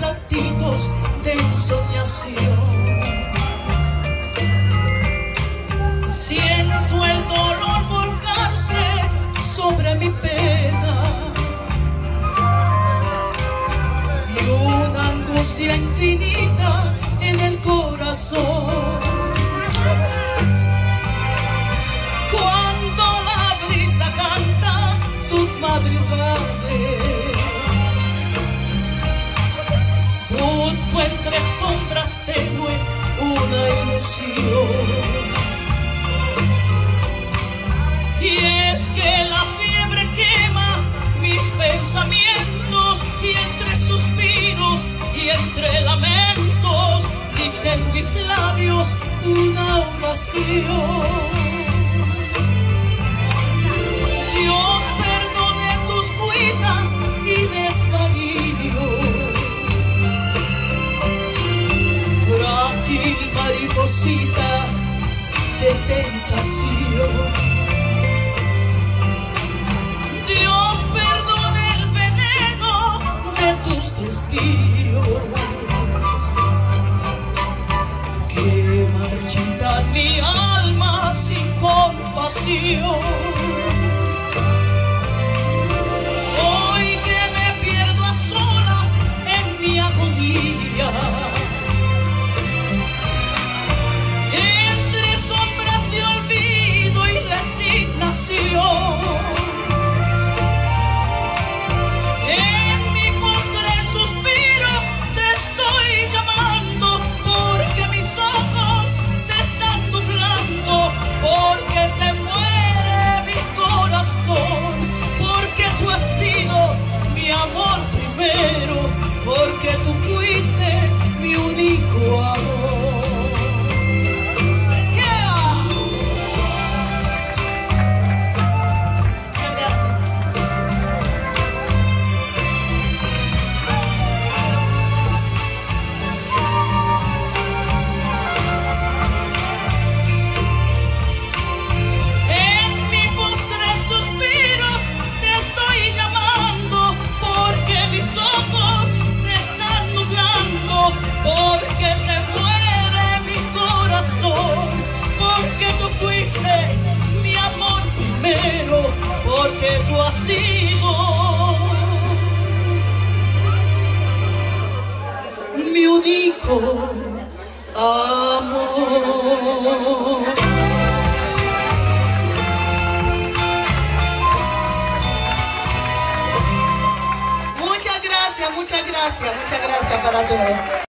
latidos de ensoñación. Siento el dolor volcarse sobre mi pena y una angustia infinita en el corazón. Cuando la brisa canta sus madrugales, sombras tenues una ilusión. Y es que la fiebre quema mis pensamientos y entre suspiros y entre lamentos dicen mis labios una oración. Mariposita de tentación. Dios perdone el veneno de tus desvíos amor. Muchas gracias, muchas gracias, muchas gracias para todos.